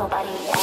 nobody.